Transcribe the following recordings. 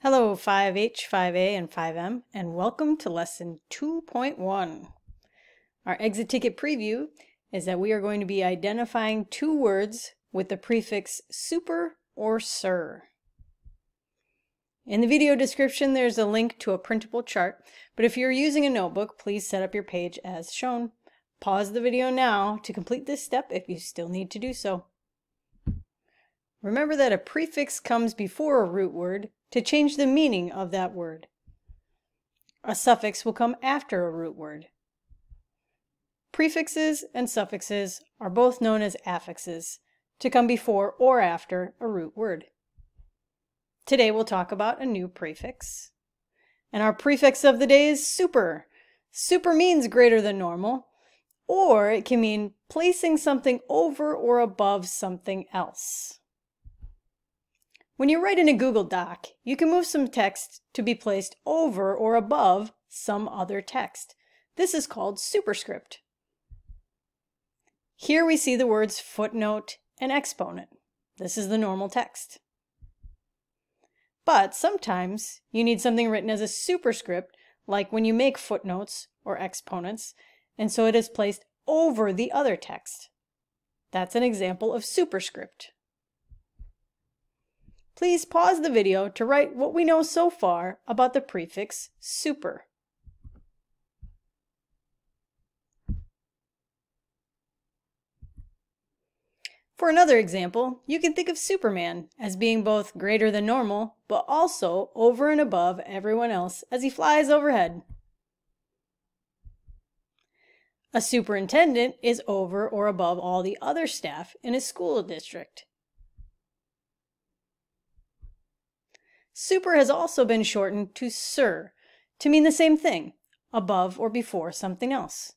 Hello 5H, 5A, and 5M, and welcome to lesson 2.1. Our exit ticket preview is that we are going to be identifying two words with the prefix super or sur. In the video description there's a link to a printable chart, but if you're using a notebook, please set up your page as shown. Pause the video now to complete this step if you still need to do so. Remember that a prefix comes before a root word to change the meaning of that word. A suffix will come after a root word. Prefixes and suffixes are both known as affixes, to come before or after a root word. Today we'll talk about a new prefix. And our prefix of the day is super. Super means greater than normal, or it can mean placing something over or above something else. When you write in a Google Doc, you can move some text to be placed over or above some other text. This is called superscript. Here we see the words footnote and exponent. This is the normal text. But sometimes you need something written as a superscript, like when you make footnotes or exponents, and so it is placed over the other text. That's an example of superscript. Please pause the video to write what we know so far about the prefix super. For another example, you can think of Superman as being both greater than normal, but also over and above everyone else as he flies overhead. A superintendent is over or above all the other staff in a school district. Super has also been shortened to sur to mean the same thing, above or before something else.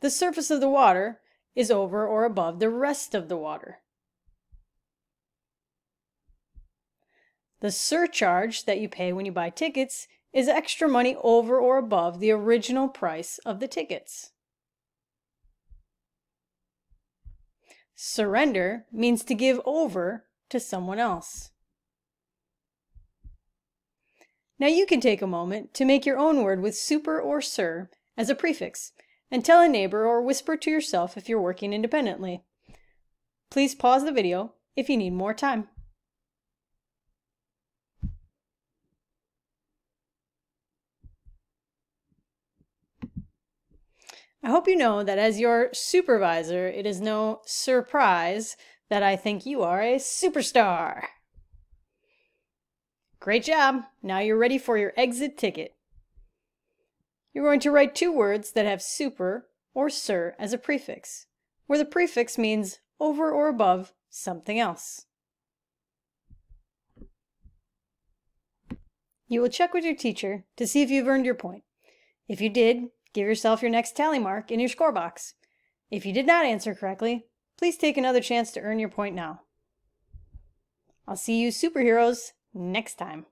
The surface of the water is over or above the rest of the water. The surcharge that you pay when you buy tickets is extra money over or above the original price of the tickets. Surrender means to give over to someone else. Now you can take a moment to make your own word with super or sur as a prefix and tell a neighbor or whisper to yourself if you're working independently. Please pause the video if you need more time. I hope you know that as your supervisor, it is no surprise that I think you are a superstar. Great job! Now you're ready for your exit ticket. You're going to write two words that have super or sur as a prefix, where the prefix means over or above something else. You will check with your teacher to see if you've earned your point. If you did, give yourself your next tally mark in your score box. If you did not answer correctly, Please take another chance to earn your point now. I'll see you superheroes next time.